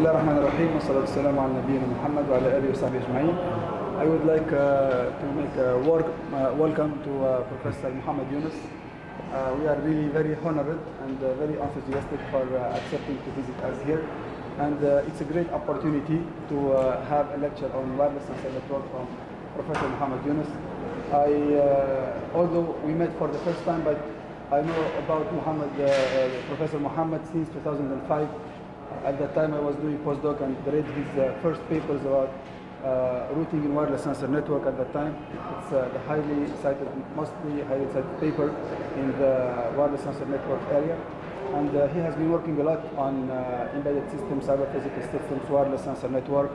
Bismillah ar-Rahman ar-Rahim, ala Nabiyyina Muhammad wa ala alihi wa I would like uh, to make a warm uh, welcome to uh, Professor Muhammad Younis. Uh, we are really very honored and uh, very enthusiastic for uh, accepting to visit us here. And it's a great opportunity to have a lecture on wireless and network from Professor Muhammad Younis. I, although we met for the first time, but I know about Muhammad, Professor Muhammad since 2005 at that time, I was doing postdoc and read his uh, first papers about uh, routing in wireless sensor network at that time. It's uh, the highly cited, mostly highly cited paper in the wireless sensor network area. And uh, he has been working a lot on uh, embedded systems, cyber physical systems, wireless sensor network.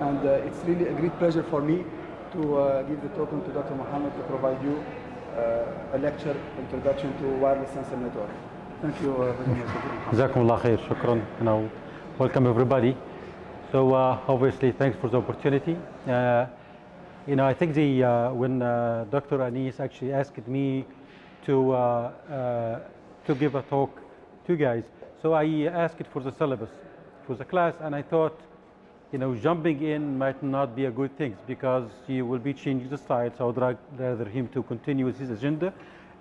And uh, it's really a great pleasure for me to give the token to Dr. Mohammed to provide you a lecture introduction to wireless sensor network. Thank you uh, very much. Khair. Shukran. Now, welcome everybody. So uh, obviously, thanks for the opportunity. Uh, you know, I think the uh, when uh, Dr. Anis actually asked me to uh, to give a talk to you guys, so I asked for the syllabus for the class, and I thought, you know, jumping in might not be a good thing because he will be changing the slides. So I would rather him to continue with his agenda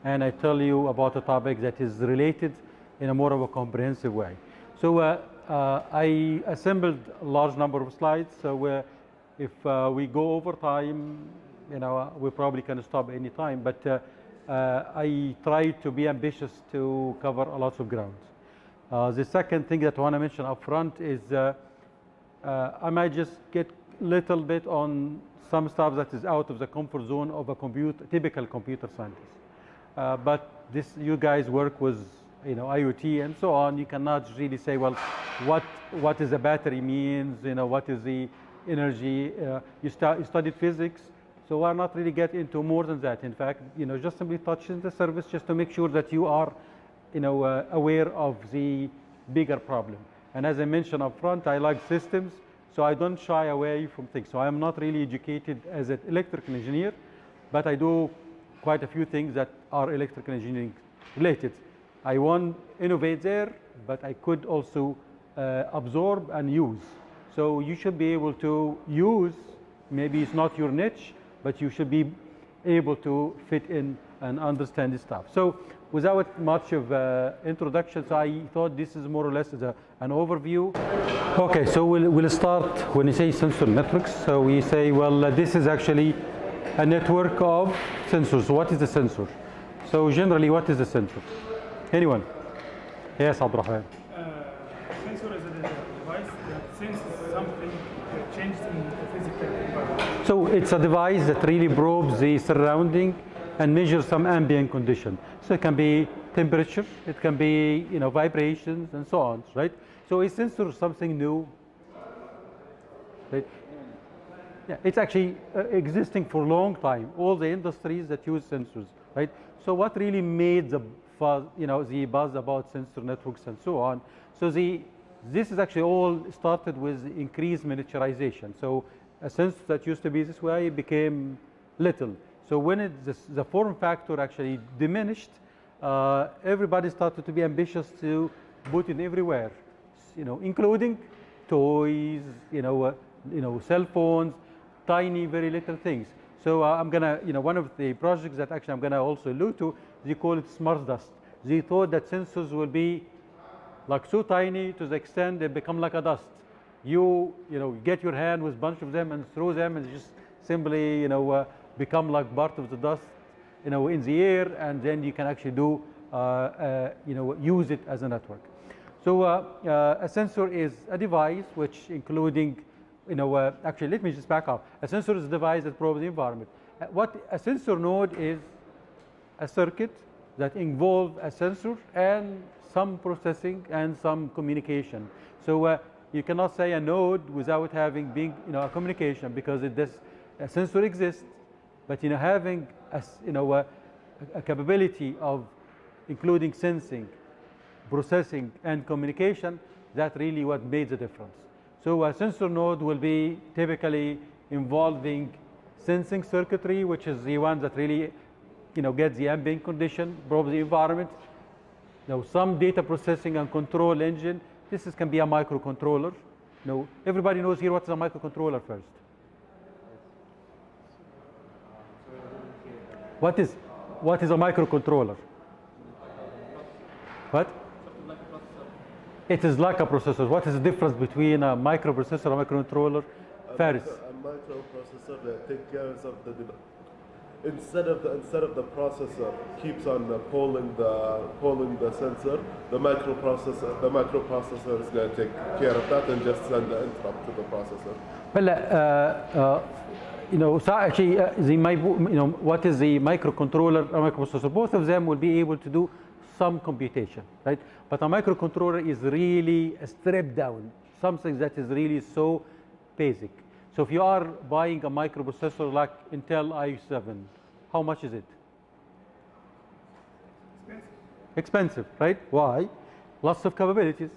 and I tell you about a topic that is related in a more of a comprehensive way. So uh, uh, I assembled a large number of slides. So if uh, we go over time, you know, uh, we probably can stop any time. But uh, I try to be ambitious to cover a lot of ground. The second thing that I want to mention up front is I might just get a little bit on some stuff that is out of the comfort zone of a typical computer scientist. Uh, but this, you guys work with, you know, IoT and so on. You cannot really say, well, what what is a battery means, you know, what is the energy. Uh, you, start, you studied physics, so why not really get into more than that? In fact, you know, just simply touching the surface just to make sure that you are, you know, uh, aware of the bigger problem. And as I mentioned up front, I like systems, so I don't shy away from things. So I'm not really educated as an electrical engineer, but I do quite a few things that are electrical engineering related. I want innovate there, but I could also uh, absorb and use. So you should be able to use, maybe it's not your niche, but you should be able to fit in and understand this stuff. So without much of uh, introduction, so I thought this is more or less a, an overview. Okay, so we'll, we'll start when you say sensor networks. So we say, well, uh, this is actually a network of sensors. What is a sensor? So generally, what is a sensor? Anyone? Yes, Abdurrahman. Uh, sensor is a device that senses something that changed in the physical environment. So it's a device that really probes the surrounding and measures some ambient condition. So it can be temperature, it can be you know vibrations and so on, right? So a sensor is something new, right? Yeah, it's actually uh, existing for a long time. All the industries that use sensors, right? So what really made the buzz, you know, the buzz about sensor networks and so on? So the this is actually all started with increased miniaturization. So a sensor that used to be this way became little. So when it, the, the form factor actually diminished, uh, everybody started to be ambitious to put it everywhere, you know, including toys, you know, uh, you know, cell phones, tiny, very little things. So uh, I'm gonna, you know, one of the projects that actually I'm gonna also allude to, they call it smart dust. They thought that sensors will be like so tiny to the extent they become like a dust. You, you know, get your hand with a bunch of them and throw them and just simply, you know, uh, become like part of the dust, you know, in the air, and then you can actually do, uh, uh, you know, use it as a network. So uh, uh, a sensor is a device which including, you know, uh, actually let me just back up. A sensor is a device that probes the environment. Uh, what a sensor node is a circuit that involve a sensor and some processing and some communication. So uh, you cannot say a node without having being, you know, a communication because it does, a sensor exists, but you know, having a, you know, a, a capability of including sensing, processing, and communication, that really what made the difference. So a sensor node will be typically involving sensing circuitry, which is the one that really, you know, gets the ambient condition, probes the environment. Now, some data processing and control engine. This is, can be a microcontroller. know, everybody knows here what is a microcontroller first. What is, what is a microcontroller? What? It is like a processor. What is the difference between a microprocessor and a microcontroller? Faris. A microprocessor that takes care of the instead of the instead of the processor keeps on polling the polling the sensor, the microprocessor the microprocessor is going to take care of that and just send the interrupt to the processor. Well, uh, uh, you know, so actually, uh, the you know, what is the microcontroller or microprocessor? Both of them will be able to do some computation, right? But a microcontroller is really a stripped down, something that is really so basic. So if you are buying a microprocessor like Intel i7, how much is it? Expensive. expensive, right? Why? Lots of capabilities.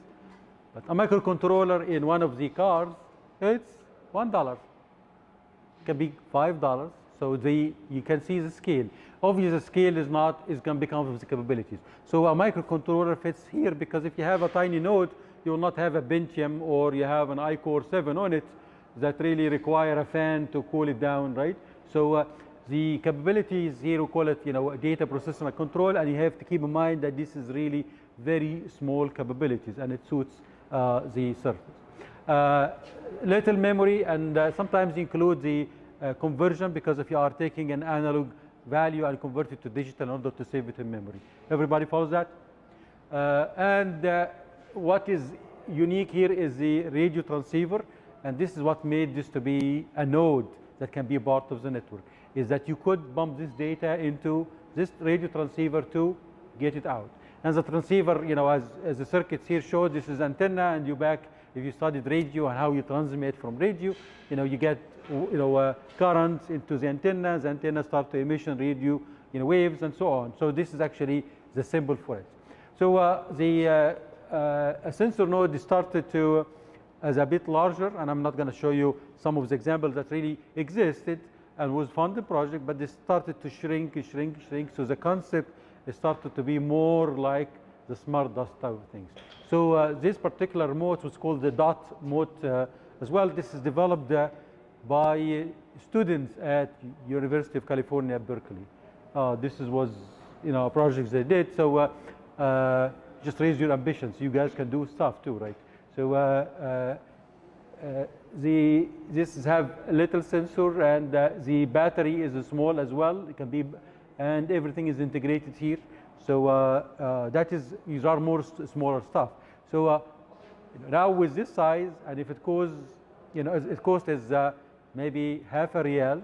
But a microcontroller in one of the cars, it's one It dollar. Can be five dollars. So the you can see the scale. Obviously, the scale is not is going to become of the capabilities. So a microcontroller fits here because if you have a tiny node, you will not have a Pentium or you have an iCore 7 on it that really require a fan to cool it down, right? So uh, the capabilities here we call it, you know, data processing and control, and you have to keep in mind that this is really very small capabilities, and it suits uh, the surface. Uh, little memory, and uh, sometimes include the uh, conversion because if you are taking an analog value and convert it to digital in order to save it in memory. Everybody follows that? Uh, and uh, what is unique here is the radio transceiver, and this is what made this to be a node that can be part of the network, is that you could bump this data into this radio transceiver to get it out. And the transceiver, you know, as, as the circuits here show, this is antenna, and you back, if you studied radio and how you transmit from radio, you know, you get, you know, uh, currents into the antennas, antennas start to emission radio, you know, waves and so on. So this is actually the symbol for it. So uh, the uh, uh, sensor node started to as a bit larger, and I'm not going to show you some of the examples that really existed and was funded project, but they started to shrink, shrink, shrink. So the concept started to be more like the smart dust type of things. So uh, this particular mote was called the dot mote uh, as well. This is developed uh, by students at University of California, Berkeley. Uh, this is, was, you know, projects they did. So uh, uh, just raise your ambitions. You guys can do stuff too, right? So uh, uh, uh, the this is have a little sensor and the battery is small as well. It can be, and everything is integrated here. So that is these are more smaller stuff. So now with this size, and if it costs, you know, it cost is maybe half a real,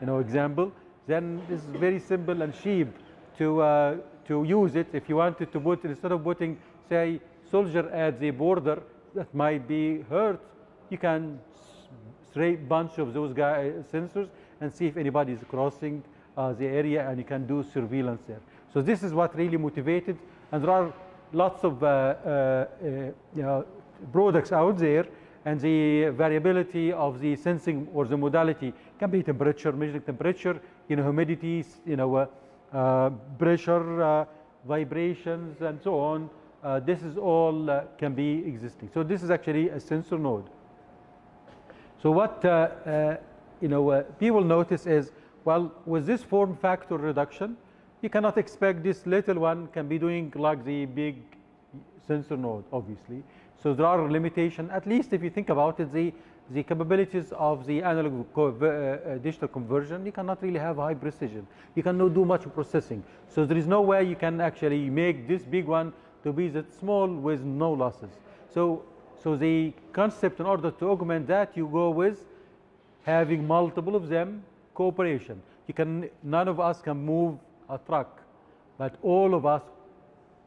you know, example, then this is very simple and cheap to uh, to use it. If you wanted to put instead of putting, say, soldier at the border that might be hurt, you can straight bunch of those guy sensors and see if anybody is crossing uh, the area, and you can do surveillance there. So this is what really motivated, and there are lots of uh, uh, uh, you know, products out there, and the variability of the sensing or the modality can be temperature, measuring temperature, you know, humidity, you know, uh, uh, pressure, uh, vibrations, and so on. Uh, this is all uh, can be existing. So this is actually a sensor node. So what uh, you know people notice is, well, with this form factor reduction, you cannot expect this little one can be doing like the big sensor node, obviously. So there are limitations. At least if you think about it, the the capabilities of the analog co- uh, uh, digital conversion, you cannot really have high precision. You cannot do much processing. So there is no way you can actually make this big one to be that small with no losses. So so the concept in order to augment that, you go with having multiple of them cooperation. You can none of us can move a truck, but all of us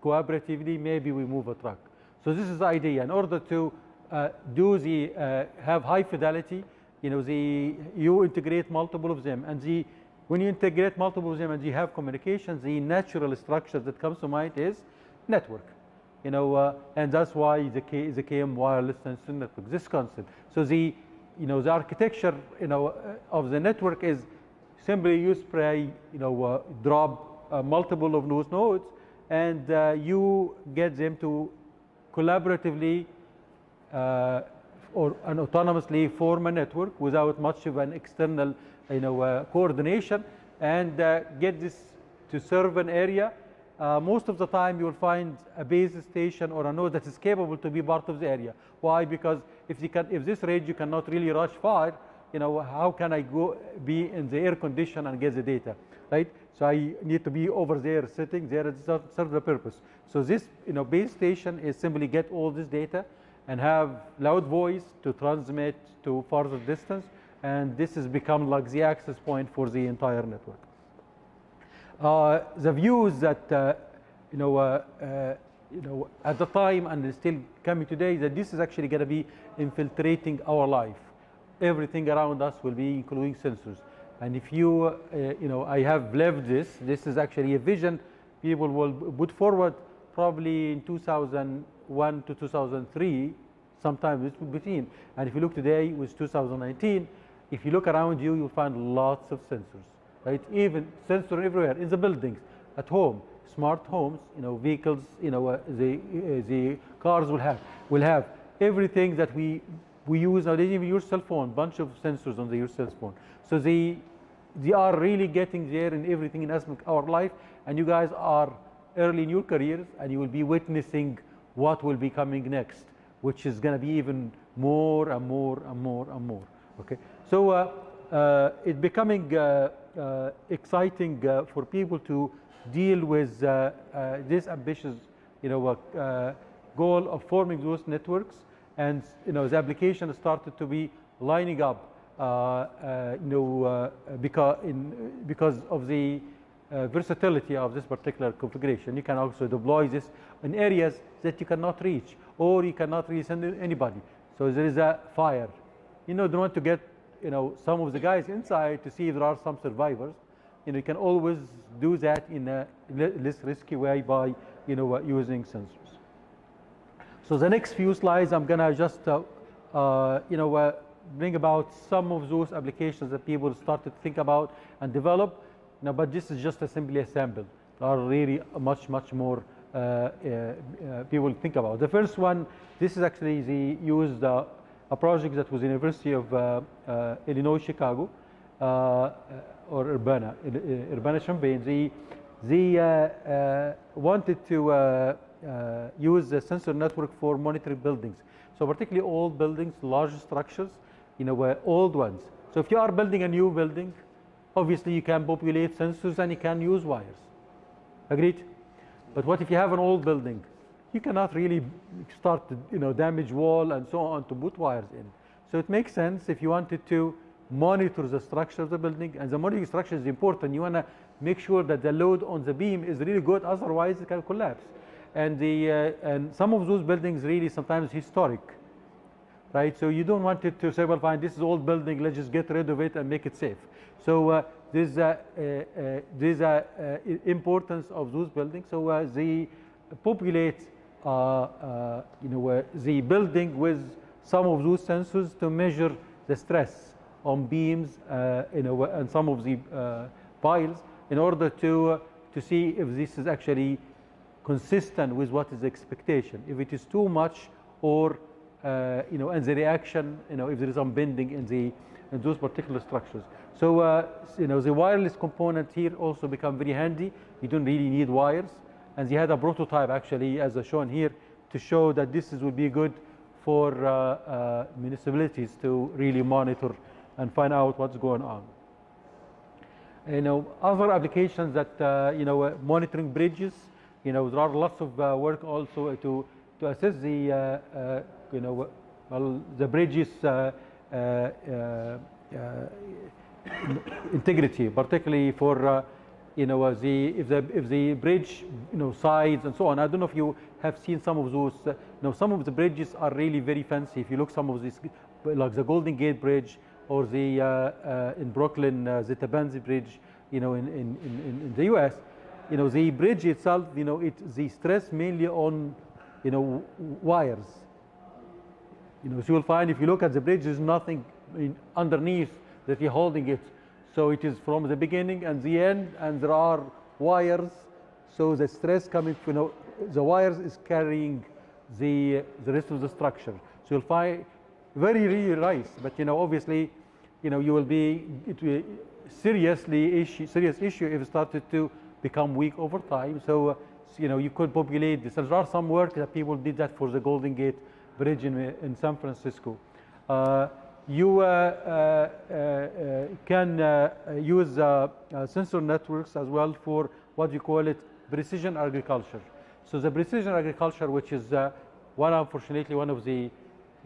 cooperatively maybe we move a truck. So this is the idea. In order to uh, do the uh, have high fidelity, you know, the you integrate multiple of them, and the when you integrate multiple of them and you have communication, the natural structure that comes to mind is network you know, uh, and that's why the, K, the KM wireless sensor network, this concept. So the, you know, the architecture, you know, uh, of the network is simply you spray, you know, uh, drop uh, multiple of those nodes, and uh, you get them to collaboratively uh, or an autonomously form a network without much of an external you know, uh, coordination and uh, get this to serve an area. Uh, most of the time you will find a base station or a node that is capable to be part of the area. Why? Because if, you can, if this range you cannot really rush far, you know, how can I go be in the air condition and get the data, right? So I need to be over there sitting there and serve, serve the purpose. So this, you know, base station is simply get all this data and have loud voice to transmit to farther distance and this has become like the access point for the entire network. Uh, the views that uh, you know, uh, uh, you know, at the time and still coming today that this is actually going to be infiltrating our life. Everything around us will be including sensors. And if you, uh, you know, I have lived this. This is actually a vision people will put forward probably in 2001 to 2003, sometime between. And if you look today, it was 2019. If you look around you, you'll find lots of sensors right? Even sensor everywhere in the buildings, at home, smart homes, you know, vehicles, you know, uh, the uh, the cars will have will have everything that we we use nowadays. Even your cell phone, bunch of sensors on the, your cell phone. So they they are really getting there in everything in our life, and you guys are early in your careers, and you will be witnessing what will be coming next, which is going to be even more and more and more and more. Okay, so uh, uh, it becoming uh, uh, exciting uh, for people to deal with uh, this ambitious, you know, goal of forming those networks. And you know, the application started to be lining up, you know, uh, because in because of the uh, versatility of this particular configuration. You can also deploy this in areas that you cannot reach, or you cannot reach anybody. So there is a fire. You know, don't want to get you know, some of the guys inside to see if there are some survivors. You know, you can always do that in a less risky way by, you know, uh, using sensors. So the next few slides, I'm gonna just, uh, uh, you know, uh, bring about some of those applications that people started to think about and develop. Now, but this is just a simply a sample. There are really much, much more uh, uh, people think about. The first one, this is actually the used a project that was University of uh, uh, Illinois Chicago uh, or Urbana, Urbana Champaign. They, they wanted to use the sensor network for monitoring buildings. So particularly old buildings, large structures, you know, old ones. So if you are building a new building, obviously you can populate sensors and you can use wires. Agreed? But what if you have an old building? you cannot really start to you know, damage wall and so on to put wires in. So it makes sense if you wanted to monitor the structure of the building, and the monitoring structure is important. You want to make sure that the load on the beam is really good, otherwise it can collapse. And, the, uh, and some of those buildings really sometimes historic, right? So you don't want it to say, well, fine, this is old building, let's just get rid of it and make it safe. So uh, there's a, uh, uh, there's a uh, importance of those buildings. So uh, they populate uh, uh, you know, the building with some of those sensors to measure the stress on beams uh, you know, and some of the piles in order to, to see if this is actually consistent with what is the expectation. If it is too much or uh, you know, and the reaction, you know, if there is some bending in the in those particular structures. So, uh, you know, the wireless component here also become very handy. You don't really need wires and they had a prototype actually as shown here to show that this is, would be good for uh, uh, municipalities to really monitor and find out what's going on. You know, other applications that, uh, you know, uh, monitoring bridges, you know, there are lots of work also to, to assess the, you know, well, the bridges integrity, particularly for you know, the, if, the, if the bridge, you know, sides and so on. I don't know if you have seen some of those, uh, you know, some of the bridges are really very fancy. If you look some of these, like the Golden Gate Bridge or the, uh, uh, in Brooklyn, uh, the Tappan Zee Bridge, you know, in, in, in, in the US, you know, the bridge itself, you know, it, the stress mainly on, you know, wires. You know, so you'll find if you look at the bridge, there's nothing in, underneath that you're holding it so it is from the beginning and the end, and there are wires. So the stress coming, you know, the wires is carrying the, the rest of the structure. So you'll find very really nice. But you know, obviously, you know, you will be it will seriously issue serious issue if it started to become weak over time. So uh, you know, you could populate this. There are some work that people did that for the Golden Gate Bridge in, in San Francisco. Uh, you uh, uh, can use sensor networks as well for what you call it precision agriculture. So the precision agriculture, which is one unfortunately one of the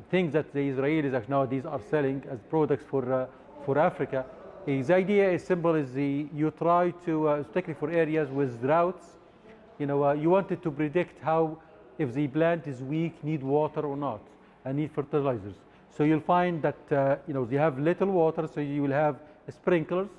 things that the Israelis nowadays are selling as products for for Africa, is the idea is simple: is the you try to uh, particularly for areas with droughts, you know, uh, you wanted to predict how if the plant is weak, need water or not, and need fertilizers. So you'll find that uh, you know you have little water, so you will have sprinklers.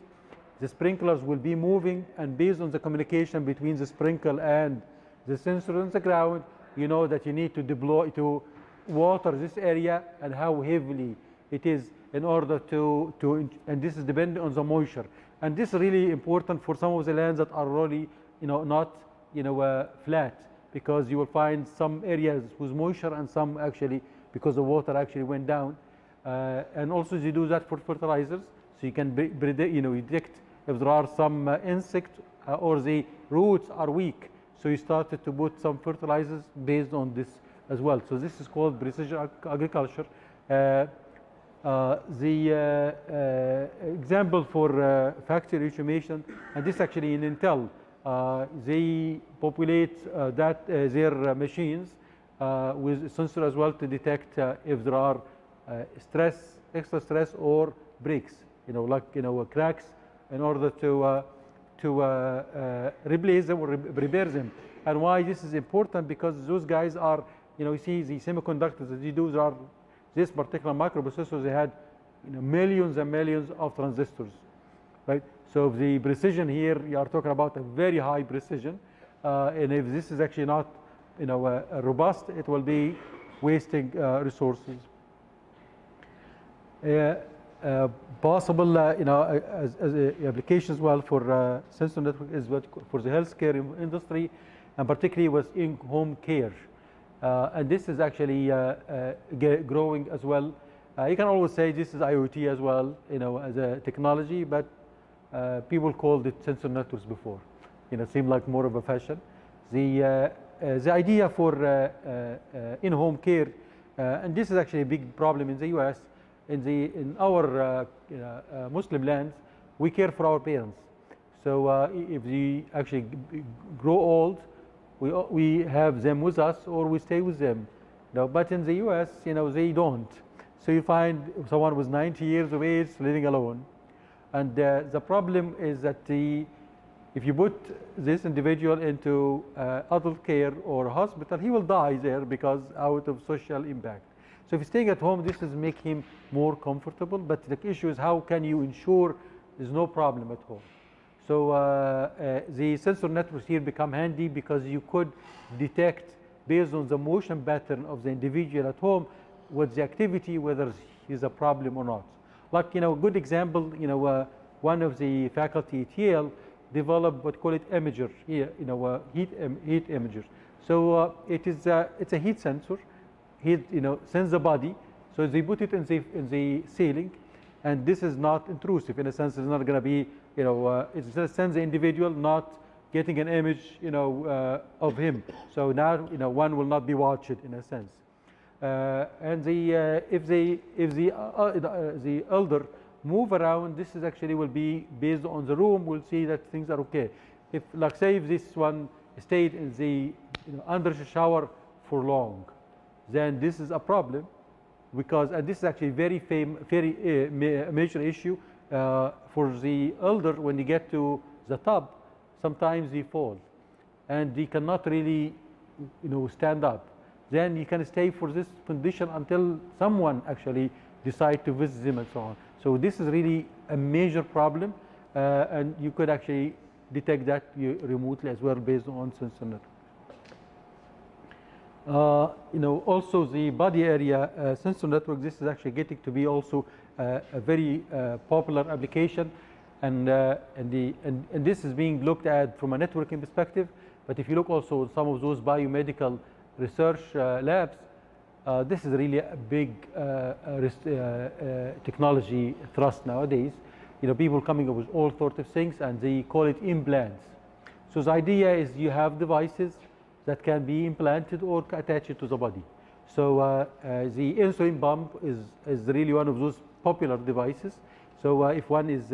The sprinklers will be moving, and based on the communication between the sprinkle and the sensor on the ground, you know that you need to deploy to water this area and how heavily it is in order to to and this is dependent on the moisture. And this is really important for some of the lands that are really you know not you know uh, flat because you will find some areas with moisture and some actually because the water actually went down. Uh, and also they do that for fertilizers, so you can you know, detect if there are some uh, insect uh, or the roots are weak. So you started to put some fertilizers based on this as well. So this is called precision ag- agriculture. Uh, uh, the uh, example for factory automation, and this actually in Intel, they populate uh, that uh, their uh, machines uh, with sensor as well to detect uh, if there are uh, stress, extra stress or breaks, you know, like you know cracks, in order to uh, to uh, uh, replace them or re- repair them. And why this is important because those guys are, you know, you see the semiconductors that they do, there are this particular microprocessors, they had you know, millions and millions of transistors, right? So if the precision here, you are talking about a very high precision, uh, and if this is actually not, you know, uh, robust, it will be wasting uh, resources. Uh, uh, possible, uh, you know, as, as applications well for sensor network is what for the healthcare industry, and particularly with in-home care. And this is actually growing as well. You can always say this is IoT as well, you know, as a technology, but uh, people called it sensor networks before. You know, seemed like more of a fashion. The uh, uh, the idea for uh, in-home care, and this is actually a big problem in the U.S. In the in our Muslim lands, we care for our parents. So if we actually grow old, we we have them with us or we stay with them. No, but in the U.S., you know, they don't. So you find someone with 90 years of age living alone, and uh, the problem is that the if you put this individual into uh, adult care or hospital, he will die there because out of social impact. So if he's staying at home, this is make him more comfortable. But the issue is how can you ensure there's no problem at home? So uh, uh, the sensor networks here become handy because you could detect based on the motion pattern of the individual at home what's the activity, whether he's a problem or not. Like, you know, a good example, you know, uh, one of the faculty at Yale developed what call it imager, here, you know, uh, heat, em- heat imager. So uh, it is, uh, it's a heat sensor, heat, you know, sends the body. So they put it in the, in the ceiling and this is not intrusive in a sense it's not going to be you know uh, it just sends the individual not getting an image you know uh, of him so now you know one will not be watched in a sense and the uh, if the if the uh, uh, the elder move around this is actually will be based on the room. We'll see that things are okay. If like say if this one stayed in the you know, under the shower for long then this is a problem because and this is actually very fam- very uh, ma- major issue uh, for the elder when they get to the tub sometimes they fall and they cannot really you know stand up then you can stay for this condition until someone actually decide to visit them and so on so this is really a major problem uh, and you could actually detect that remotely as well based on sensor network uh, you know, also the body area uh, sensor network, this is actually getting to be also uh, a very uh, popular application. And, uh, and, the, and, and this is being looked at from a networking perspective. But if you look also at some of those biomedical research uh, labs, uh, this is really a big uh, technology thrust nowadays. You know, people coming up with all sorts of things, and they call it implants. So the idea is you have devices that can be implanted or attached to the body. So uh, uh, the insulin pump is, is really one of those popular devices. So uh, if one is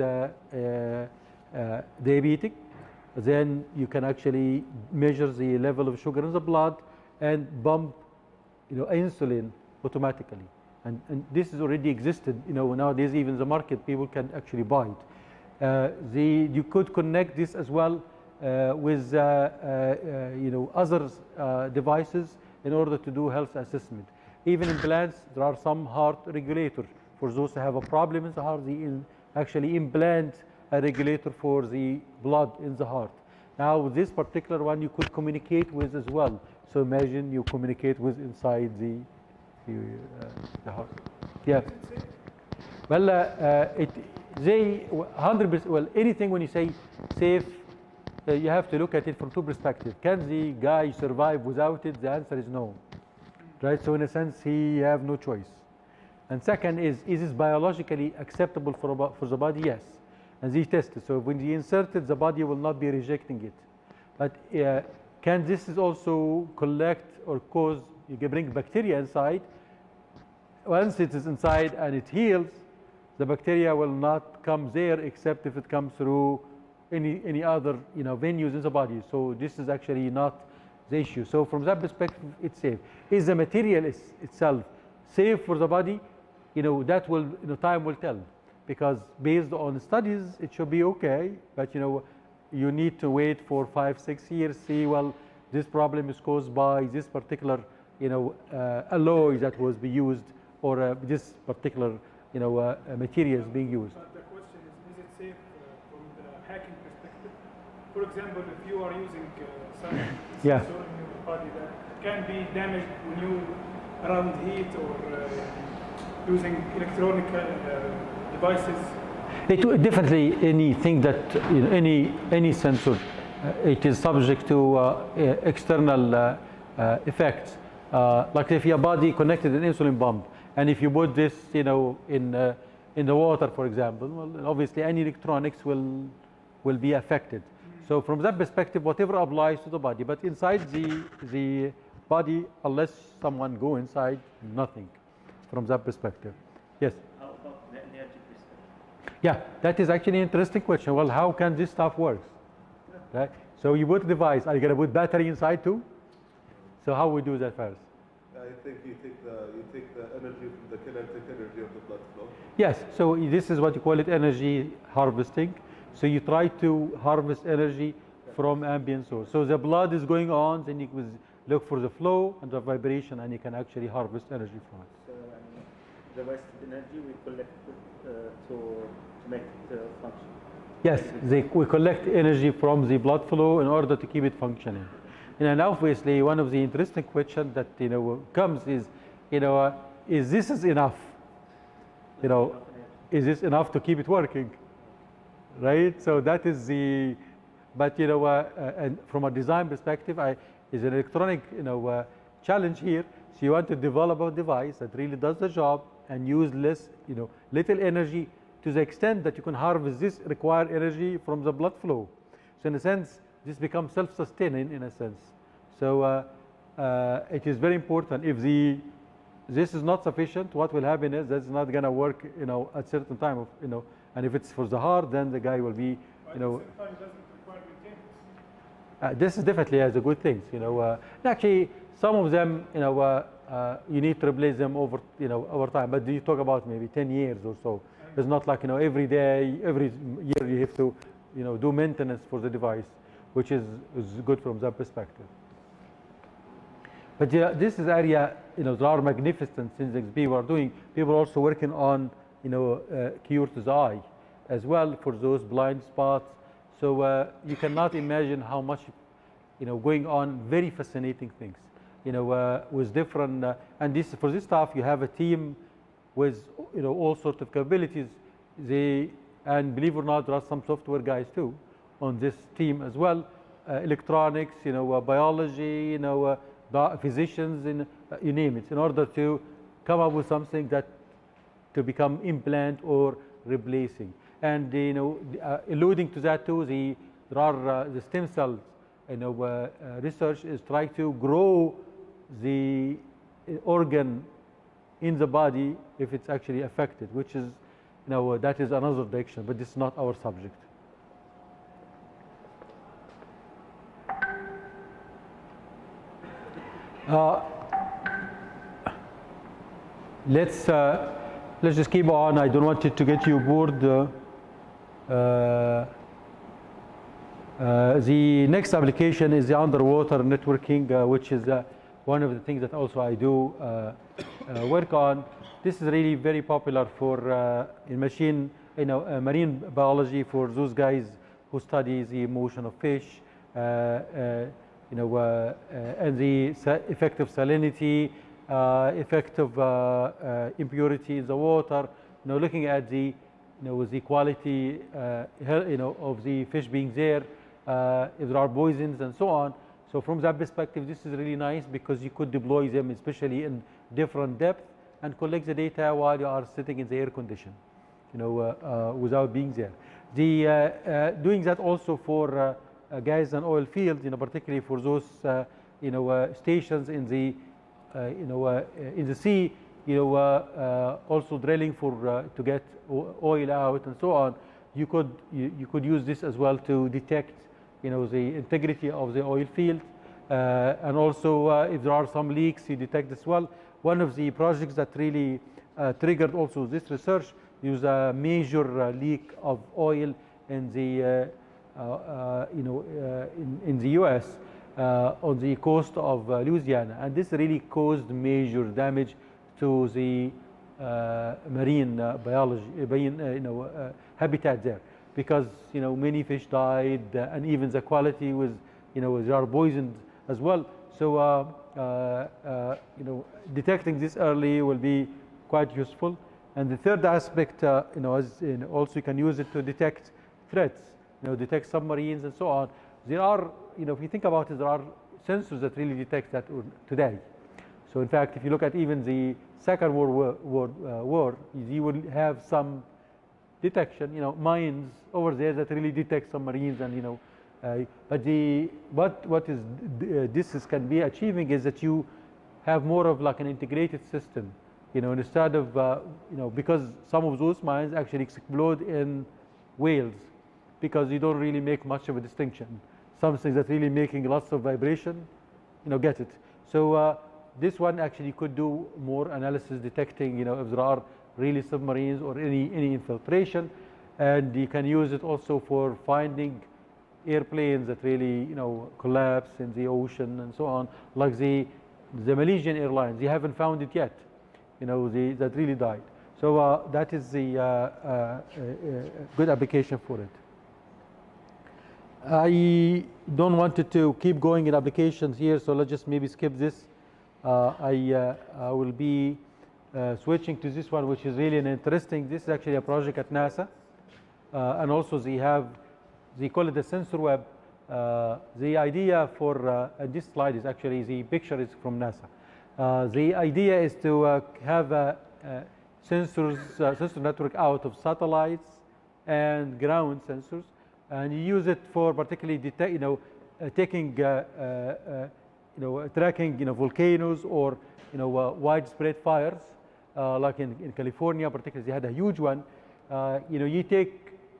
diabetic, then you can actually measure the level of sugar in the blood and pump you know, insulin automatically. And, and this is already existed, you know, nowadays even the market, people can actually buy it. Uh, the, you could connect this as well uh, with, uh, uh, you know, other uh, devices in order to do health assessment. Even in plants, there are some heart regulators. For those who have a problem in the heart, they in actually implant a regulator for the blood in the heart. Now, this particular one, you could communicate with as well. So imagine you communicate with inside the, the, uh, the heart. Yeah. Well, uh, uh, it, they 100%, well, anything when you say safe, uh, you have to look at it from two perspectives. Can the guy survive without it? The answer is no. Right? So in a sense, he have no choice. And second is, is this biologically acceptable for, for the body? Yes. And they tested. So when they insert it, the body will not be rejecting it. But uh, can this is also collect or cause, you can bring bacteria inside. Once it is inside and it heals, the bacteria will not come there except if it comes through any, any other you know, venues in the body. So this is actually not the issue. So from that perspective, it's safe. Is the material is, itself safe for the body? You know, that will, you know, time will tell. Because based on studies, it should be okay. But, you know, you need to wait for five, six years, see, well, this problem is caused by this particular, you know, uh, alloy that was be used or uh, this particular, you know, uh, uh, material is being used. But the question is, is it safe uh, from the hacking perspective? For example, if you are using uh, some Yeah. sensor in your body that can be damaged when you around heat or uh, using electronic uh, devices, Will definitely anything that you know, any any sensor, uh, it is subject to uh, external uh, uh, effects. Uh, like if your body connected an insulin pump, and if you put this, you know, in uh, in the water, for example, well, obviously any electronics will will be affected. So from that perspective, whatever applies to the body, but inside the the body, unless someone go inside, nothing. From that perspective, yes. How about the energy perspective? Yeah, that is actually an interesting question. Well, how can this stuff work? Right? So you put device, are you going to put battery inside too? So how we do that first? I think you take the you take the energy from the kinetic energy of the blood flow. Yes, so this is what you call it energy harvesting. So you try to harvest energy from ambient source. So the blood is going on, then you look for the flow and the vibration and you can actually harvest energy from it. The wasted energy we collect uh, to, make it function. Yes, they, we collect energy from the blood flow in order to keep it functioning. And obviously, one of the interesting questions that you know comes is, you know, uh, is this is enough? You know, is this enough to keep it working? Right. So that is the, but you know, uh, uh, and from a design perspective, I is an electronic you know uh, challenge here. So you want to develop a device that really does the job and use less, you know, little energy to the extent that you can harvest this required energy from the blood flow. So in a sense, this becomes self-sustaining in a sense. So uh, uh, it is very important. If the this is not sufficient, what will happen is that's not going to work, you know, at certain time of, you know, and if it's for the heart, then the guy will be, but you know, at the same time it doesn't require maintenance. uh, this is definitely as a good things, you know. Uh, actually, some of them, you know, uh, you need to replace them over, you know, over time. But do you talk about maybe 10 years or so. It's not like you know every day, every year you have to, you know, do maintenance for the device, which is, is good from that perspective. But yeah, this is area, you know, there are magnificent things people are doing. People are also working on, you know, uh, cure to the eye as well for those blind spots. So uh, you cannot imagine how much, you know, going on. Very fascinating things, you know, uh, with different. Uh, and this for this stuff, you have a team with, you know, all sorts of capabilities. They and believe it or not, there are some software guys too on this team as well. Uh, electronics, you know, uh, biology, you know, uh, physicians, in, uh, you name it, in order to come up with something that to become implant or replacing. And you know, alluding to that too, the there are the stem cells. You know, uh, uh, research is trying to grow the uh, organ in the body if it's actually affected, which is, you know, that is another direction, but is not our subject. Uh, let's uh, let's just keep on. I don't want it to get you bored. Uh, uh, the next application is the underwater networking, uh, which is one of the things that also I do uh, uh, work on. This is really very popular for uh, in machine, you know, marine biology for those guys who study the motion of fish, you know, and the effect of salinity, effect of impurity in the water. You know, looking at the, you know, the quality, uh, you know, of the fish being there, uh, if there are poisons and so on. So from that perspective, this is really nice because you could deploy them, especially in different depth, and collect the data while you are sitting in the air condition, you know, uh, uh, without being there. The uh, uh, doing that also for uh, gas and oil fields, you know, particularly for those, you know, stations in the, you know, in the sea, you know, also drilling for to get oil out and so on. You could you, you could use this as well to detect, you know, the integrity of the oil field, uh, and also uh, if there are some leaks, you detect as well. One of the projects that really uh, triggered also this research is a major uh, leak of oil in the uh, uh, you know in, in the U.S. On the coast of Louisiana, and this really caused major damage to the marine biology, marine, you know, habitat there, because you know many fish died, uh, and even the quality was, you know, they are poisoned as well. So uh, uh, you know, detecting this early will be quite useful. And the third aspect, you know, know, also you can use it to detect threats, you know, detect submarines and so on. There are, you know, if you think about it, there are sensors that really detect that today. So in fact, if you look at even the Second World War, war, uh, war you will have some detection, you know, mines over there that really detect submarines and, you know, uh, but the, what, what is, uh, this is can be achieving is that you have more of like an integrated system, you know, instead of, uh, you know, because some of those mines actually explode in whales because you don't really make much of a distinction. Some things that really making lots of vibration, you know, get it. So uh, this one actually could do more analysis detecting, you know, if there are really submarines or any, any infiltration. And you can use it also for finding airplanes that really, you know, collapse in the ocean and so on, like the, the Malaysian Airlines. You haven't found it yet, you know, the, that really died. So uh, that is the uh, uh, uh, good application for it. I don't want to keep going in applications here, so let's just maybe skip this. Uh, I, uh, I will be uh, switching to this one, which is really an interesting. This is actually a project at NASA, uh, and also they have, they call it the sensor web. Uh, the idea for uh, this slide is actually the picture is from NASA. The idea is to have a, sensors, sensor network out of satellites and ground sensors, and you use it for particularly detect, you know, taking, uh, uh, you know, tracking, you know, volcanoes or, you know, uh, widespread fires, uh, like in, in California, particularly they had a huge one. Uh, you know, you take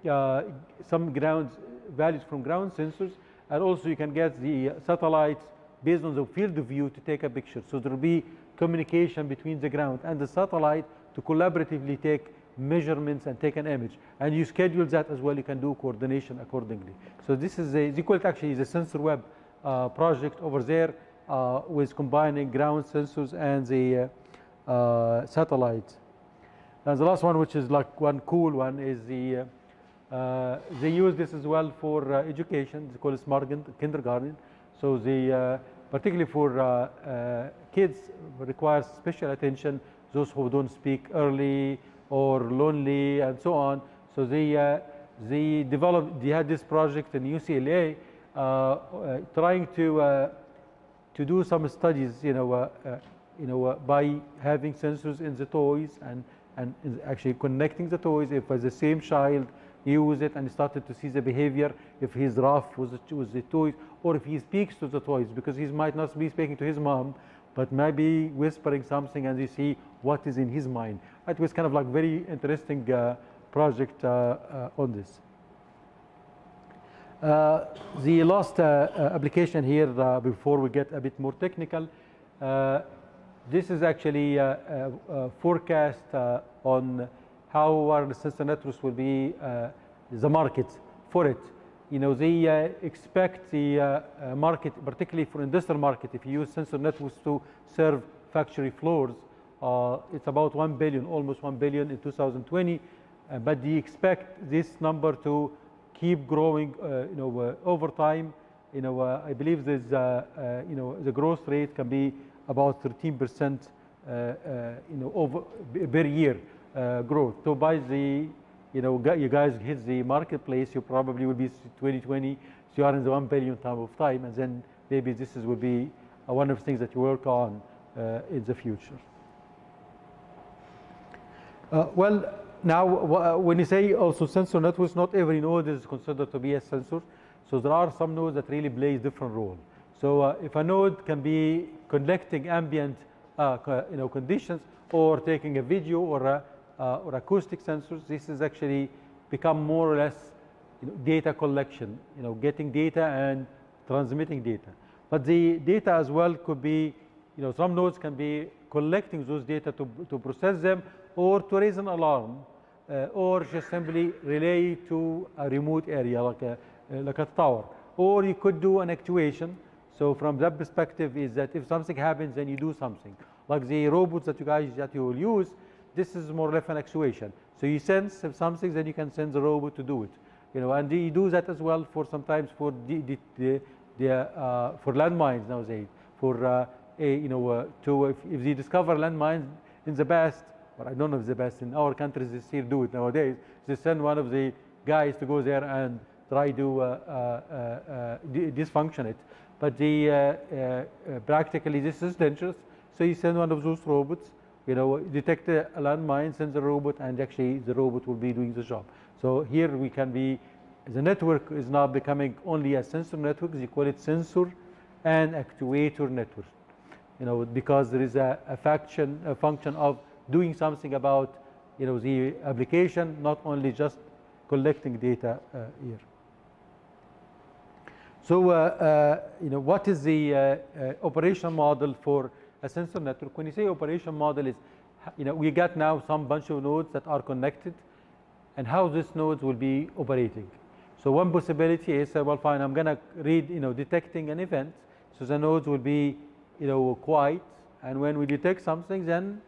uh, some ground values from ground sensors, and also you can get the satellites based on the field of view to take a picture. So there will be communication between the ground and the satellite to collaboratively take measurements and take an image. And you schedule that as well, you can do coordination accordingly. So this is a, EO-1 actually is a sensor web uh, project over there uh, with combining ground sensors and the uh, satellites. And the last one, which is like one cool one, is the, uh, uh, they use this as well for uh, education, they call it smart kindergarten. So they, uh, particularly for uh, uh, kids, requires special attention, those who don't speak early or lonely and so on. So they, they developed, they had this project in UCLA trying to, to do some studies, you know, you know, uh, by having sensors in the toys and, and actually connecting the toys, if the same child use it and started to see the behavior, if he's rough with the, with the toys, or if he speaks to the toys, because he might not be speaking to his mom, but maybe whispering something and you see what is in his mind. It was kind of like very interesting uh, project uh, uh, on this. Uh, the last uh, application here, before we get a bit more technical, this is actually uh, a, a forecast uh, on how wireless sensor networks will be uh, the market for it. You know, they uh, expect the uh, uh, market, particularly for industrial market, if you use sensor networks to serve factory floors, uh, it's about 1 billion, almost 1 billion in 2020. Uh, but they expect this number to keep growing, you know, over time. You know, I believe uh, you know, the growth rate can be about 13 percent, uh, uh, you know, over per year uh, growth. So by the, you know, you guys hit the marketplace, you probably will be 2020, so you are in the 1 billion time of time, and then maybe this is, will be one of the things that you work on uh, in the future. Uh, well, now uh, when you say also sensor networks, not every node is considered to be a sensor. So there are some nodes that really play a different role. So uh, if a node can be collecting ambient uh, you know, conditions or taking a video or, a, uh, or acoustic sensors, this is actually become more or less you know, data collection, you know, getting data and transmitting data. But the data as well could be, you know, some nodes can be collecting those data to, to process them or to raise an alarm uh, or just simply relay to a remote area like a, uh, like a tower. Or you could do an actuation. So from that perspective is that if something happens, then you do something. Like the robots that you guys that you will use, this is more or less an actuation. So you sense something, then you can send the robot to do it. You know, and you do that as well for sometimes for the, the, the, the uh, for landmines nowadays. For uh, a, you know, uh, to if, if they discover landmines in the past, or I don't know if the best in our countries they still do it nowadays. They send one of the guys to go there and try to uh, uh, uh, uh, dysfunction it. But the uh, uh, uh, practically this is dangerous. So you send one of those robots, you know, detect a landmine, send the robot, and actually the robot will be doing the job. So here we can be, the network is now becoming only a sensor network. They call it sensor and actuator network you know, because there is a, a function, a function of doing something about, you know, the application, not only just collecting data uh, here. So, uh, uh, you know, what is the uh, uh, operation model for a sensor network? When you say operation model is, you know, we got now some bunch of nodes that are connected and how these nodes will be operating. So one possibility is, uh, well, fine, I'm going to read, you know, detecting an event. So the nodes will be, you know, quiet. And when we detect something, then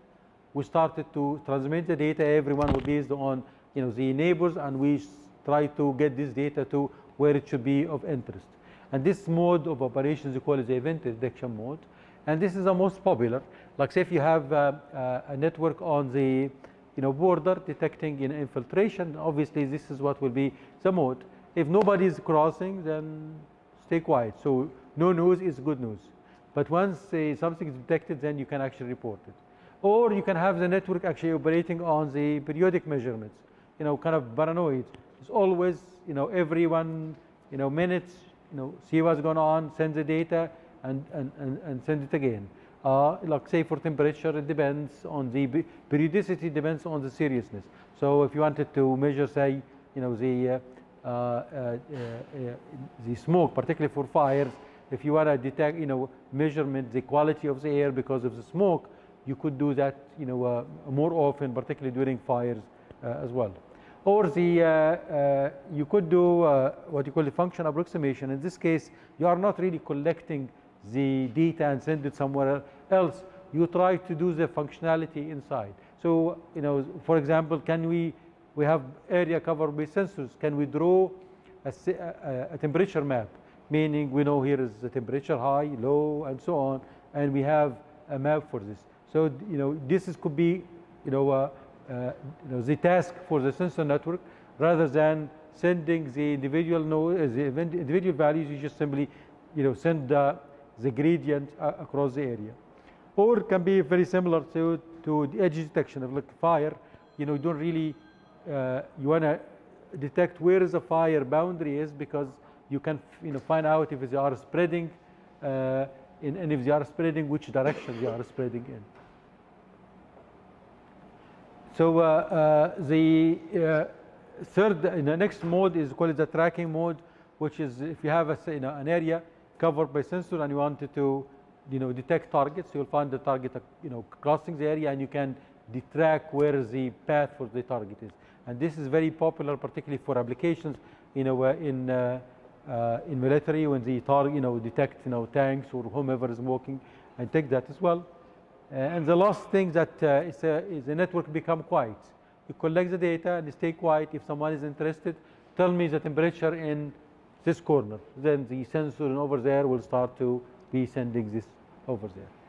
we started to transmit the data. Everyone will based on, you know, the neighbors, and we try to get this data to where it should be of interest. And this mode of operations we call the event detection mode. And this is the most popular. Like say if you have uh, uh, a network on the you know, border detecting you know, infiltration, obviously this is what will be the mode. If nobody is crossing, then stay quiet. So no news is good news. But once uh, something is detected, then you can actually report it. Or you can have the network actually operating on the periodic measurements, you know, kind of paranoid. It's always, you know, every one, you know, minutes, you know, see what's going on, send the data, and, and, and, and send it again. Uh, like say for temperature, it depends on the pe- periodicity, depends on the seriousness. So if you wanted to measure, say, you know, the uh, uh, uh, uh, the smoke, particularly for fires, if you want to detect, you know, measurement the quality of the air because of the smoke, you could do that, you know, uh, more often, particularly during fires as well. Or the, uh, uh, you could do uh, what you call the function approximation. In this case, you are not really collecting the data and send it somewhere else. You try to do the functionality inside. So, you know, for example, can we, we have area covered by sensors. Can we draw a, a, a- temperature map? Meaning we know here is the temperature high, low, and so on, and we have a map for this. So, you know, this is, could be, you know, uh, you know, the task for the sensor network rather than sending the individual node, uh, the individual values, you just simply, you know, send the, the gradient uh, across the area. or can be very similar to, to the edge detection of like fire. You know, you don't really, uh, you want to detect where is the fire boundary is because you can you know, find out if they are spreading uh, and if they are spreading, which direction they are spreading in. So uh, uh, the uh, third, the next mode is called the tracking mode, which is if you have a, you know, an area covered by sensor and you wanted to, you know, detect targets, you'll find the target, you know, crossing the area and you can de- track where the path for the target is. And this is very popular, particularly for applications, you know, in uh, uh, in military when the target, you know, detect, you know, tanks or whomever is walking, and take that as well. Uh, and the last thing that uh, is, a, is the network become quiet. You collect the data and stay quiet. If someone is interested, tell me the temperature in this corner. Then the sensor over there will start to be sending this over there.